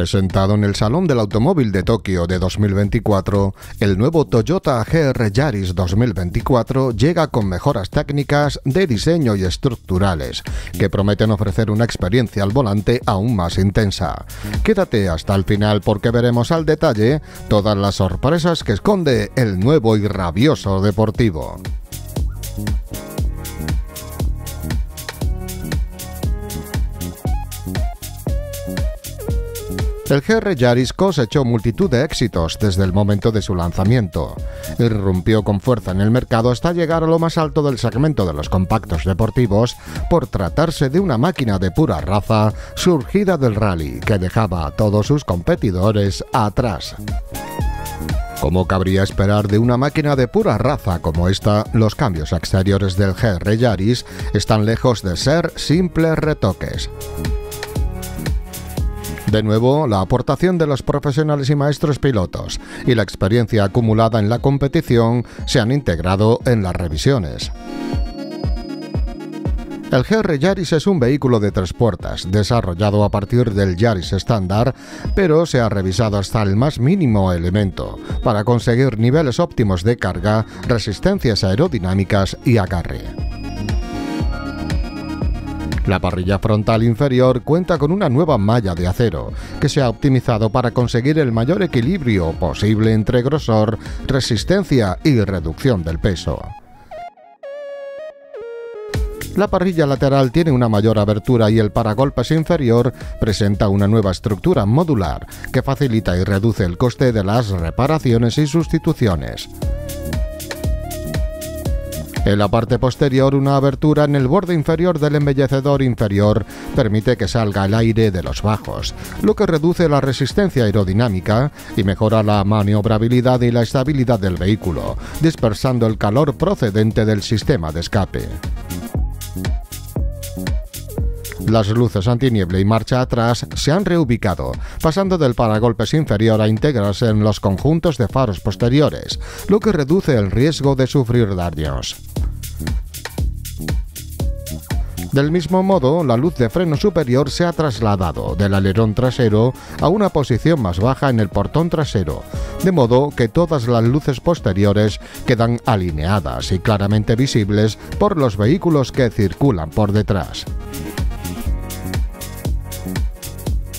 Presentado en el Salón del Automóvil de Tokio de 2024, el nuevo Toyota GR Yaris 2024 llega con mejoras técnicas de diseño y estructurales, que prometen ofrecer una experiencia al volante aún más intensa. Quédate hasta el final porque veremos al detalle todas las sorpresas que esconde el nuevo y rabioso deportivo. El GR Yaris cosechó multitud de éxitos desde el momento de su lanzamiento. Irrumpió con fuerza en el mercado hasta llegar a lo más alto del segmento de los compactos deportivos por tratarse de una máquina de pura raza surgida del rally que dejaba a todos sus competidores atrás. Como cabría esperar de una máquina de pura raza como esta, los cambios exteriores del GR Yaris están lejos de ser simples retoques. De nuevo, la aportación de los profesionales y maestros pilotos y la experiencia acumulada en la competición se han integrado en las revisiones. El GR Yaris es un vehículo de tres puertas, desarrollado a partir del Yaris estándar, pero se ha revisado hasta el más mínimo elemento, para conseguir niveles óptimos de carga, resistencias aerodinámicas y agarre. La parrilla frontal inferior cuenta con una nueva malla de acero, que se ha optimizado para conseguir el mayor equilibrio posible entre grosor, resistencia y reducción del peso. La parrilla lateral tiene una mayor abertura y el paragolpes inferior presenta una nueva estructura modular que facilita y reduce el coste de las reparaciones y sustituciones. En la parte posterior, una abertura en el borde inferior del embellecedor inferior permite que salga el aire de los bajos, lo que reduce la resistencia aerodinámica y mejora la maniobrabilidad y la estabilidad del vehículo, dispersando el calor procedente del sistema de escape. Las luces antiniebla y marcha atrás se han reubicado, pasando del paragolpes inferior a integrarse en los conjuntos de faros posteriores, lo que reduce el riesgo de sufrir daños. Del mismo modo, la luz de freno superior se ha trasladado del alerón trasero a una posición más baja en el portón trasero, de modo que todas las luces posteriores quedan alineadas y claramente visibles por los vehículos que circulan por detrás.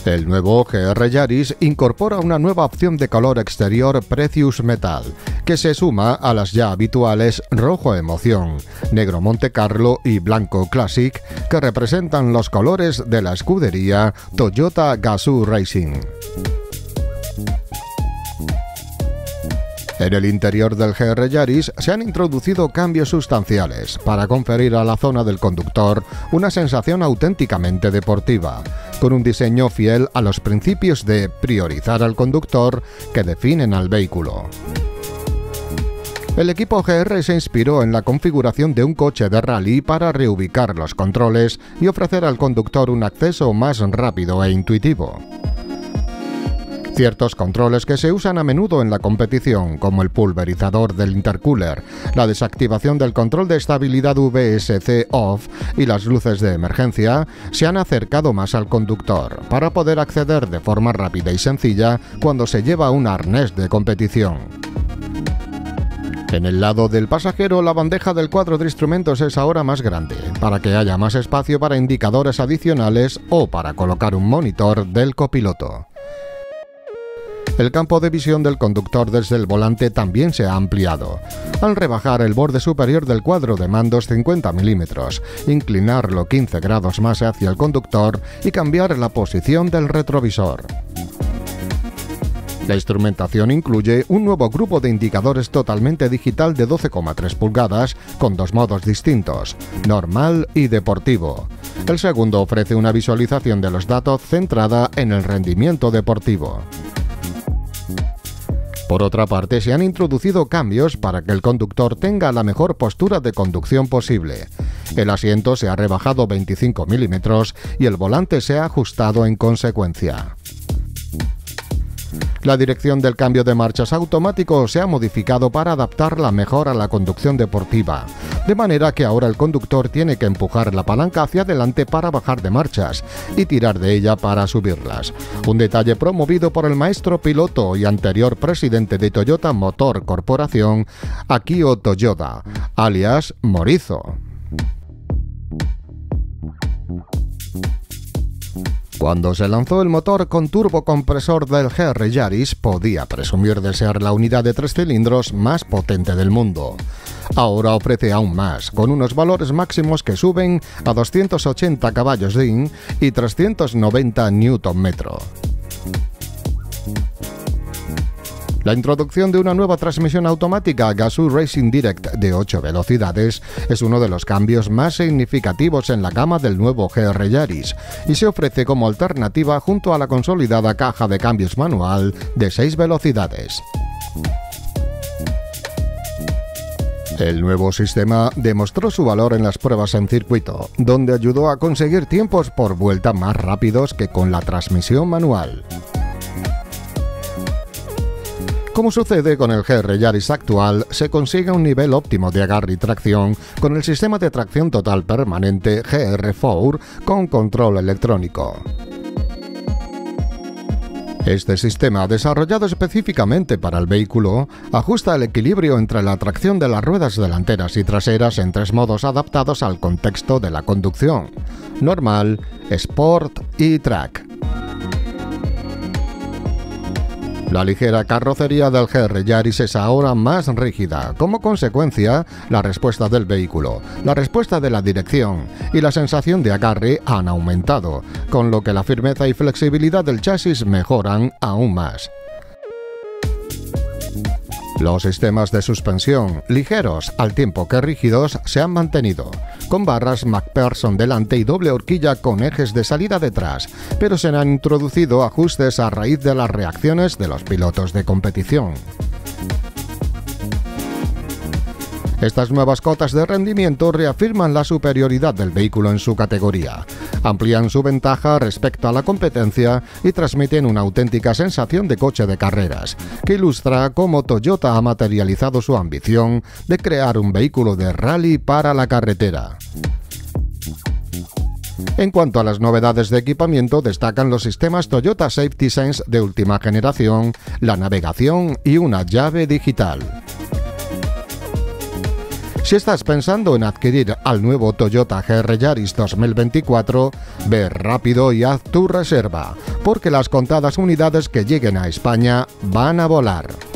El nuevo GR Yaris incorpora una nueva opción de color exterior Precious Metal, que se suma a las ya habituales rojo emoción, negro Monte Carlo y blanco Classic, que representan los colores de la escudería Toyota Gazoo Racing. En el interior del GR Yaris se han introducido cambios sustanciales para conferir a la zona del conductor una sensación auténticamente deportiva, con un diseño fiel a los principios de priorizar al conductor que definen al vehículo. El equipo GR se inspiró en la configuración de un coche de rally para reubicar los controles y ofrecer al conductor un acceso más rápido e intuitivo. Ciertos controles que se usan a menudo en la competición, como el pulverizador del intercooler, la desactivación del control de estabilidad VSC off y las luces de emergencia, se han acercado más al conductor para poder acceder de forma rápida y sencilla cuando se lleva un arnés de competición. En el lado del pasajero, la bandeja del cuadro de instrumentos es ahora más grande, para que haya más espacio para indicadores adicionales o para colocar un monitor del copiloto. El campo de visión del conductor desde el volante también se ha ampliado. Al rebajar el borde superior del cuadro de mandos 50 milímetros, inclinarlo 15 grados más hacia el conductor y cambiar la posición del retrovisor. La instrumentación incluye un nuevo grupo de indicadores totalmente digital de 12,3 pulgadas con dos modos distintos, normal y deportivo. El segundo ofrece una visualización de los datos centrada en el rendimiento deportivo. Por otra parte, se han introducido cambios para que el conductor tenga la mejor postura de conducción posible. El asiento se ha rebajado 25 milímetros y el volante se ha ajustado en consecuencia. La dirección del cambio de marchas automático se ha modificado para adaptarla mejor a la conducción deportiva, de manera que ahora el conductor tiene que empujar la palanca hacia adelante para bajar de marchas y tirar de ella para subirlas. Un detalle promovido por el maestro piloto y anterior presidente de Toyota Motor Corporación, Akio Toyoda, alias Morizo. Cuando se lanzó el motor con turbocompresor del GR Yaris, podía presumir de ser la unidad de tres cilindros más potente del mundo. Ahora ofrece aún más, con unos valores máximos que suben a 280 caballos DIN y 390 Nm. La introducción de una nueva transmisión automática Gazoo Racing Direct de 8 velocidades es uno de los cambios más significativos en la gama del nuevo GR Yaris y se ofrece como alternativa junto a la consolidada caja de cambios manual de 6 velocidades. El nuevo sistema demostró su valor en las pruebas en circuito, donde ayudó a conseguir tiempos por vuelta más rápidos que con la transmisión manual. Como sucede con el GR Yaris actual, se consigue un nivel óptimo de agarre y tracción con el sistema de tracción total permanente GR4 con control electrónico. Este sistema, desarrollado específicamente para el vehículo, ajusta el equilibrio entre la tracción de las ruedas delanteras y traseras en tres modos adaptados al contexto de la conducción, normal, sport y track. La ligera carrocería del GR Yaris es ahora más rígida. Como consecuencia, la respuesta del vehículo, la respuesta de la dirección y la sensación de agarre han aumentado, con lo que la firmeza y flexibilidad del chasis mejoran aún más. Los sistemas de suspensión, ligeros al tiempo que rígidos, se han mantenido, con barras MacPherson delante y doble horquilla con ejes de salida detrás, pero se han introducido ajustes a raíz de las reacciones de los pilotos de competición. Estas nuevas cotas de rendimiento reafirman la superioridad del vehículo en su categoría, amplían su ventaja respecto a la competencia y transmiten una auténtica sensación de coche de carreras, que ilustra cómo Toyota ha materializado su ambición de crear un vehículo de rally para la carretera. En cuanto a las novedades de equipamiento, destacan los sistemas Toyota Safety Sense de última generación, la navegación y una llave digital. Si estás pensando en adquirir al nuevo Toyota GR Yaris 2024, ve rápido y haz tu reserva, porque las contadas unidades que lleguen a España van a volar.